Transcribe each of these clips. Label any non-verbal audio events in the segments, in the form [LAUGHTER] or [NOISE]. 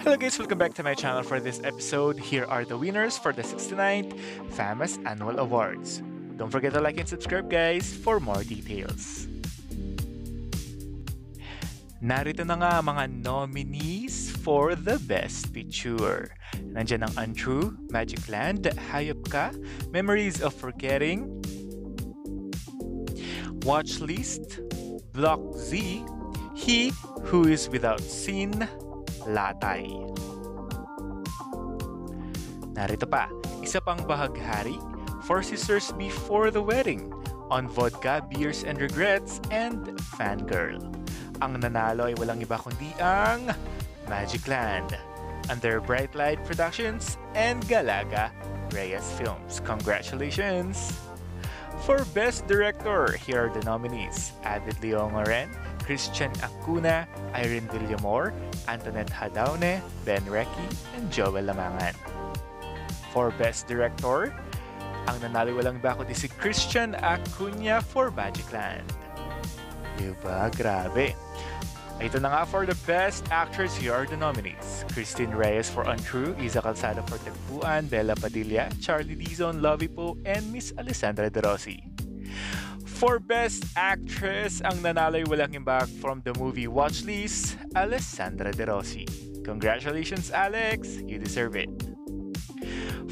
Hello guys, welcome back to my channel for this episode. Here are the winners for the 69th FAMAS Annual Awards. Don't forget to like and subscribe guys for more details. Narito na nga mga nominees for the Best Picture. Nandiyan ang Untrue, Magikland, Hayop Ka, Memories of Forgetting, Watch List, Block Z, He Who Is Without Sin, Latay. Narito pa, isa pang bahaghari, Four Sisters Before the Wedding, On Vodka, Beers and Regrets, and Fangirl. Ang nanalo ay walang iba kundi ang Magic Land, under Bright Light Productions and Galaga Reyes Films. Congratulations! For Best Director, here are the nominees. Avid Leongoren, Christian Acuna, Irene Villamor, Antoinette Hadaune, Ben Recchi, and Joel Lamangan. For Best Director, ang nanalo walang iba kundi si Christian Acuna for Magic Land. Diba? Grabe. Ito na nga for the Best Actress, here are the nominees. Christine Reyes for Untrue, Isa Calzada for Tagpuan, Bella Padilla, Charlie Dizon, Lovey Poe, and Miss Alessandra De Rossi. For Best Actress, ang nanalo'y walang imbak from the movie Watchlist, Alessandra De Rossi. Congratulations, Alex! You deserve it.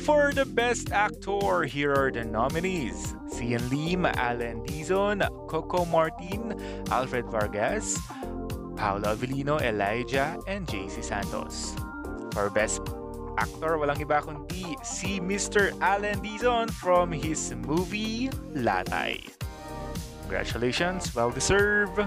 For the Best Actor, here are the nominees. Cian Lim, Allen Dizon, Coco Martin, Alfred Vargas, Paolo Avelino, Elijah, and JC Santos. For Best Actor, walang iba kundi si Mr. Allen Dizon from his movie Latay. Congratulations, well deserved.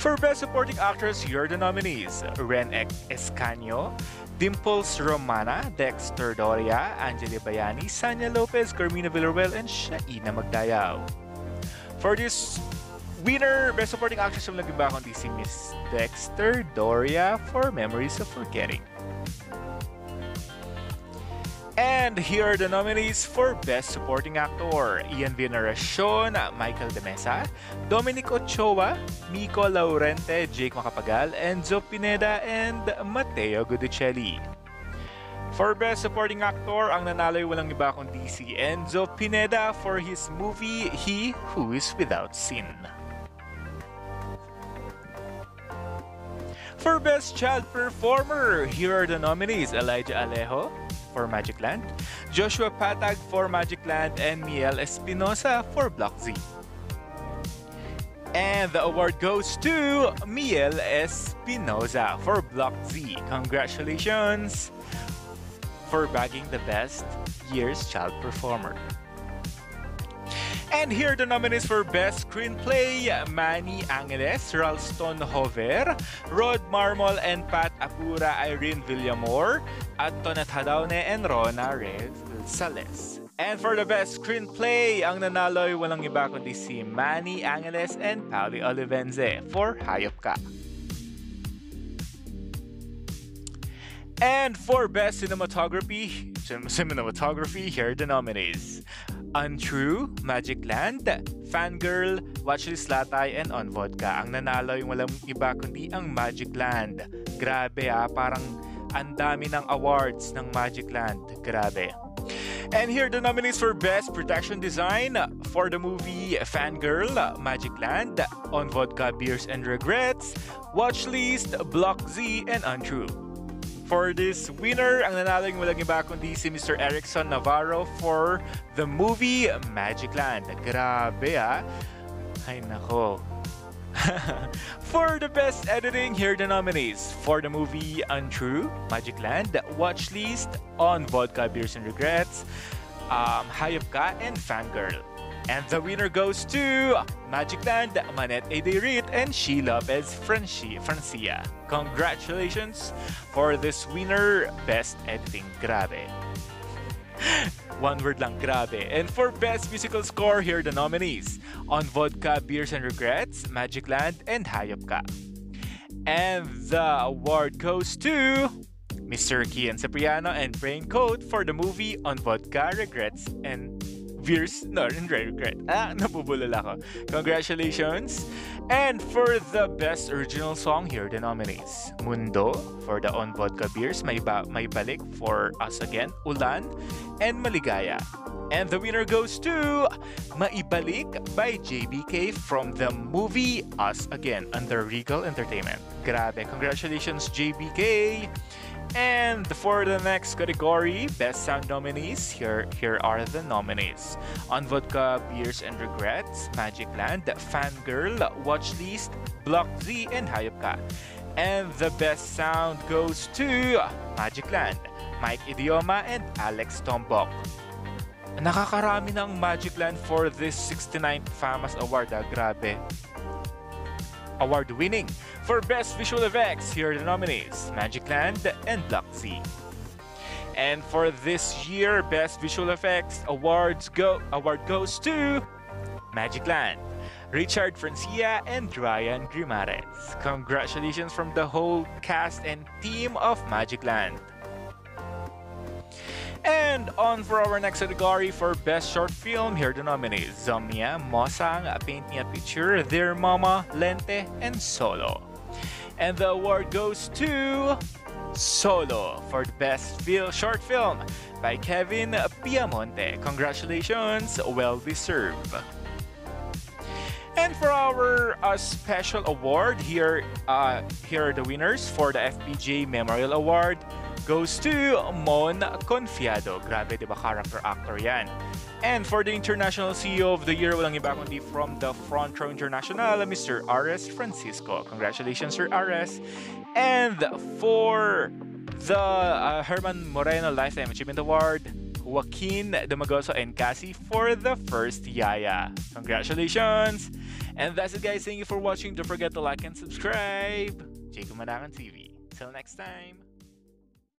For Best Supporting Actress, are the nominees. Ren Escanio, Dimples Romana, Dexter Doria, Angeli Bayani, Sanya Lopez, Carmina Villarreal, and Shaina Magdayaw. For this winner, Best Supporting Actress iba kundi si Miss Dexter Doria for Memories of Forgetting. And here are the nominees for Best Supporting Actor. Ian Veneracion, Michael De Mesa, Dominic Ochoa, Miko Laurente, Jake Macapagal, Enzo Pineda, and Matteo Guidicelli. For Best Supporting Actor, ang nanalo ay walang iba kundi si Enzo Pineda for his movie He Who Is Without Sin. For Best Child Performer, here are the nominees Elijah Alejo for Magikland, Joshua Patag for Magikland, and Miel Espinosa for Block Z. And the award goes to Miel Espinosa for Block Z. Congratulations for bagging the Best Year's Child Performer. And here are the nominees for Best Screenplay, Manny Angeles, Ralston Jover, Rod Marmol and Pat Apura, Irene Villamor, Antoinette Hadaune, and Rona Reyes Sales. And for the Best Screenplay, ang nanalo'y walang iba kundi si Manny Angeles and Pauli Olivenze for Hayop Ka. And for Best Cinematography, Cinematography, here are the nominees. Untrue, Magic Land, Fangirl, Watchlist Latay, and On Vodka. Ang nanalo yung walang iba kundi ang Magic Land. Grabe ah, parang ang dami ng awards ng Magic Land. Grabe. And here are the nominees for Best Production Design for the movie Fangirl, Magic Land, On Vodka, Beers and Regrets, Watchlist, Block Z, and Untrue. For this winner, ang nanalang walang iba kundi si Mr. Erickson Navarro for the movie Magic Land. Grabe ah. Ay nako. [LAUGHS] for the best editing, here are the nominees. For the movie Untrue, Magikland, Watchlist, On Vodka, Beers and Regrets, um, Hayop and Fangirl. And the winner goes to Magikland, Manette Edirit, and She Lopez Franci Francia. Congratulations for this winner, Best Editing. Grabe. [LAUGHS] One word lang, grabe. And for Best Musical Score, here are the nominees. On Vodka, Beers and Regrets, Magikland, and Hayop Ka. And the award goes to Mr. Kean Cipriano and Brain Code for the movie On Vodka, Regrets, and Beers not in regret. Ah, [LAUGHS] nabubulol ako. Congratulations! And for the best original song, here the nominees. Mundo for the On Vodka Beers, may, ba- may balik for us again, Ulan, and Maligaya. And the winner goes to Maibalik by JBK from the movie Us Again under Regal Entertainment. Grabe, congratulations JBK! And for the next category, Best Sound nominees, here, here are the nominees. On Vodka, Beers and Regrets, Magic Land, Fangirl, Watchlist, Block Z, and Hayop Ka. And the best sound goes to Magikland, Mike Idioma, and Alex Tombok. Nakakarami ng Magikland for this 69th FAMAS Award, ah, grabe. Award winning for Best Visual Effects, here are the nominees Magikland and Block Z. And for this year, Best Visual Effects awards go award goes to Magikland, Richard Francia, and Ryan Grimares. Congratulations from the whole cast and team of Magikland. And on for our next category for Best Short Film, here the nominees Zomnia, Mosang, Paint Me a Picture, Dear Mama, Lente, and Solo. And the award goes to Solo for the Best fil- Short Film by Kevin Piamonte. Congratulations, well deserved. And for our uh, special award, here, uh, here are the winners for the FPJ Memorial Award goes to Mon Confiado. Grabe, di ba? Character actor yan. And for the International CEO of the Year, walang iba kundi from the Front Row International, Mr. Ares Francisco. Congratulations, Sir Ares. And for the uh, Herman Moreno Lifetime Achievement Award, Joaquin Domagoso and Cassie for the first Yaya. Congratulations! And that's it guys. Thank you for watching. Don't forget to like and subscribe. Jayco Manangan TV. Till next time.